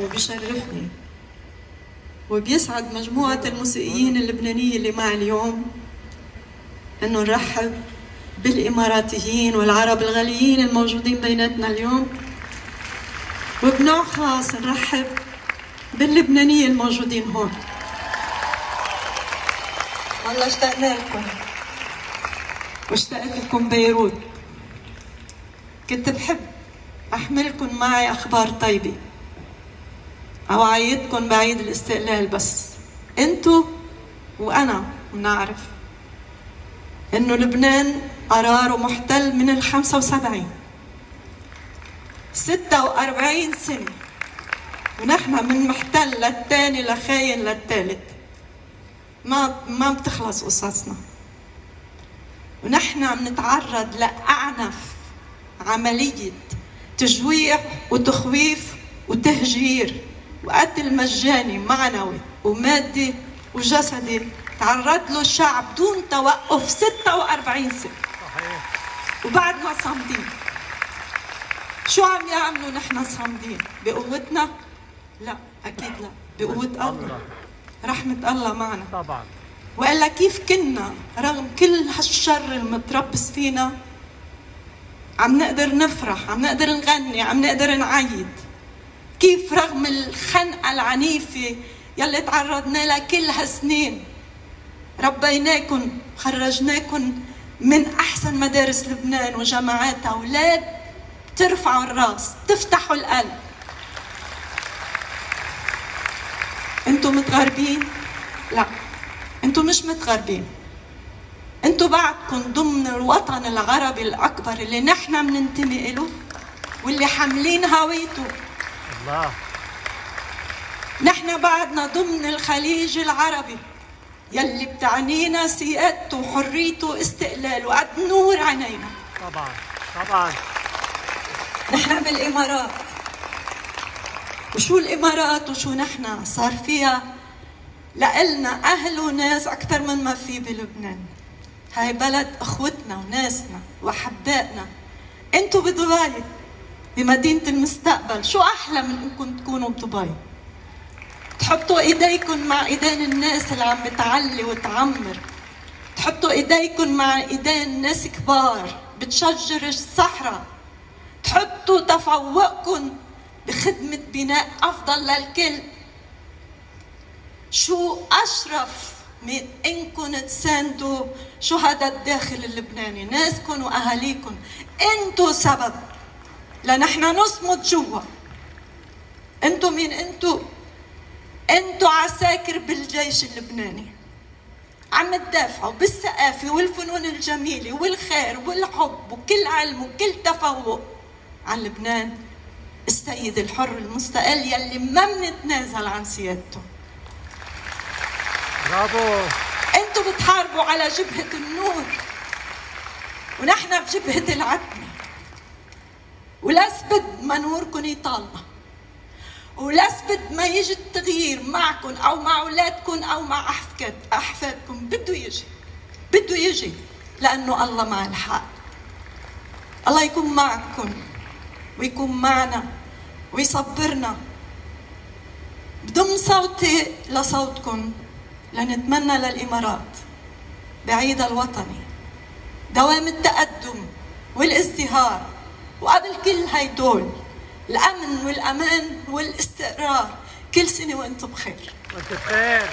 وبيشرفني. وبيسعد مجموعة الموسيقيين اللبنانية اللي معي اليوم إنه نرحب بالإماراتيين والعرب الغاليين الموجودين بيناتنا اليوم. وبنوع خاص نرحب باللبنانية الموجودين هون. والله اشتقنا لكم. واشتقت لكم بيروت. كنت بحب أحملكم معي أخبار طيبة. أو عيدكم بعيد الاستقلال بس. انتو وأنا بنعرف إنه لبنان قراره محتل من ال 75 46 سنة. ونحن من محتل للثاني لخاين للثالث ما ما بتخلص قصصنا. ونحن عم نتعرض لأعنف عملية تجويع وتخويف وتهجير. وقتل مجاني معنوي ومادي وجسدي تعرض له الشعب دون توقف 46 سنة. صحيح. وبعدنا صامدين. شو عم يعملوا نحن صامدين؟ بقوتنا؟ لا أكيد لا. بقوة الله. رحمة الله معنا. طبعا. وإلا كيف كنا رغم كل هالشر المتربص فينا؟ عم نقدر نفرح عم نقدر نغني عم نقدر نعيد. كيف رغم الخنقة العنيفة يلي تعرضنا لها كل هالسنين ربيناكم خرجناكم من أحسن مدارس لبنان وجامعاتها أولاد ترفعوا الرأس تفتحوا القلب. أنتم متغربين؟ لا أنتم مش متغربين. أنتم بعدكم ضمن الوطن العربي الأكبر اللي نحن بننتمي له واللي حاملين هويته. الله. نحن بعدنا ضمن الخليج العربي يلي بتعنينا سيادته وحريته واستقلاله قد نور عينينا. طبعا طبعا. نحن بالإمارات. وشو الإمارات وشو نحن صار فيها؟ لإلنا أهل وناس أكثر من ما في بلبنان. هاي بلد أخوتنا وناسنا وأحبائنا. انتو بدبي. بمدينة المستقبل. شو أحلى من إنكم تكونوا بدبي؟ تحطوا إيديكم مع إيدين الناس اللي عم بتعلي وتعمر. تحطوا إيديكم مع إيدين ناس كبار بتشجر الصحراء. تحطوا تفوقكم بخدمة بناء أفضل للكل. شو أشرف من إنكم تساندوا شهداء الداخل اللبناني؟ ناسكم وأهاليكم أنتوا سبب. لنحن نصمد جوا. أنتوا مين أنتوا أنتوا عساكر بالجيش اللبناني. عم تدافعوا بالثقافة والفنون الجميلة والخير والحب وكل علم وكل تفوق عن لبنان. السيد الحر المستقل يلي ما بنتنازل عن سيادته. برافو. أنتوا بتحاربوا على جبهة النور ونحن بجبهة العتمة ولسبد ما نوركم يطالنا ولسبد ما يجي التغيير معكم أو مع اولادكم أو مع احفادكم بده يجي. بده يجي. لأنه الله مع الحق الله يكون معكم ويكون معنا. ويصبرنا. بضم صوتي لصوتكم لنتمنى للإمارات. بعيدها الوطني. دوام التقدم والازدهار. وقبل كل هيدول الأمن والأمان والاستقرار. كل سنة وأنتم بخير. بخير.